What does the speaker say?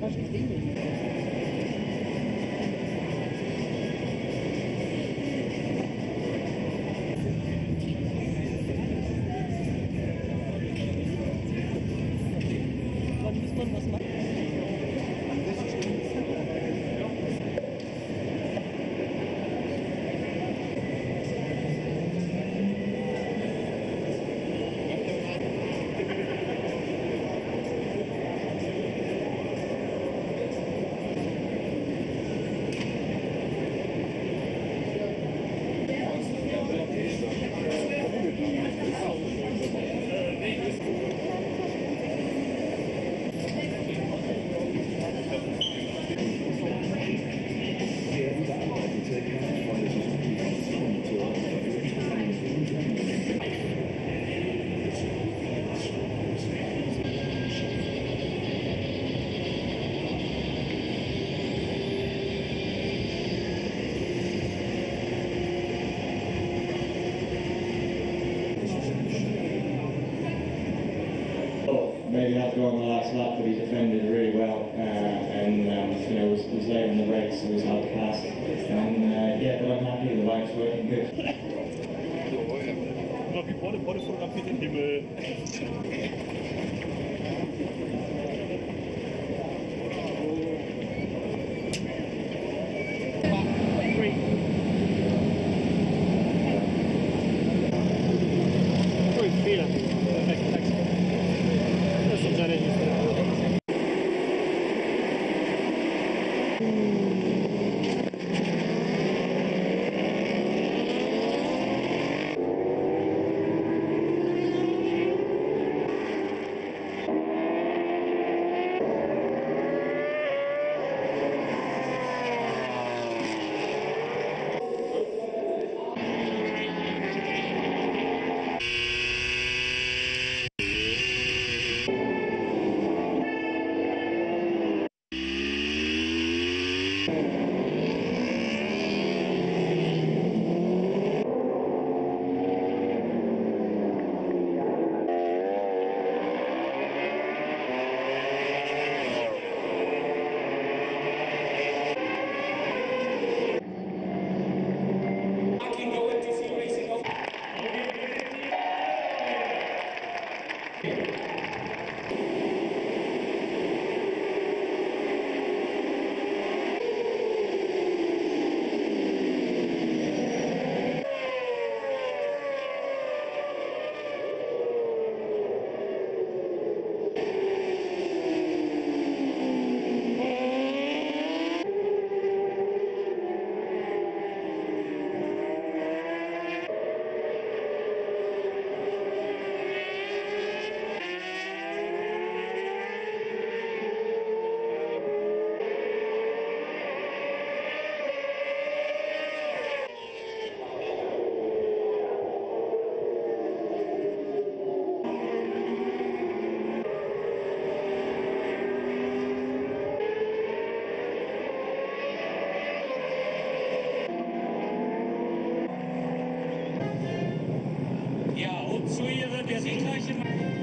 他是经理。Have to go on the last lap, but he defended really well uh, and um, you know was, was late on the brakes, so it was hard to pass. And uh, yeah, but I'm happy the bike's working good. Oder wie Bolle, Bolle fotografiert den Himmel. Oj, 正解して。